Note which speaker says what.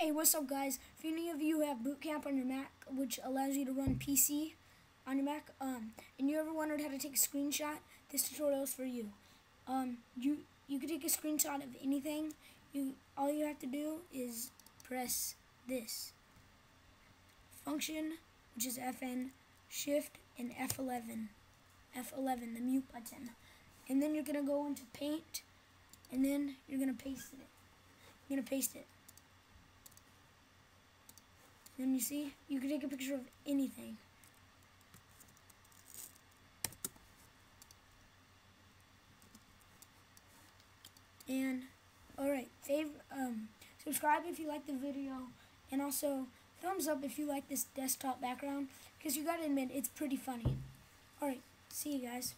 Speaker 1: Hey, what's up, guys? If any of you have Boot Camp on your Mac, which allows you to run PC on your Mac, um, and you ever wondered how to take a screenshot, this tutorial is for you. Um, you you can take a screenshot of anything. You all you have to do is press this function, which is FN, Shift, and F11. F11, the mute button, and then you're gonna go into Paint, and then you're gonna paste it. You're gonna paste it. Then you see, you can take a picture of anything. And, alright, favorite, um, subscribe if you like the video, and also thumbs up if you like this desktop background, because you gotta admit, it's pretty funny. Alright, see you guys.